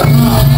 Thank ờ. you.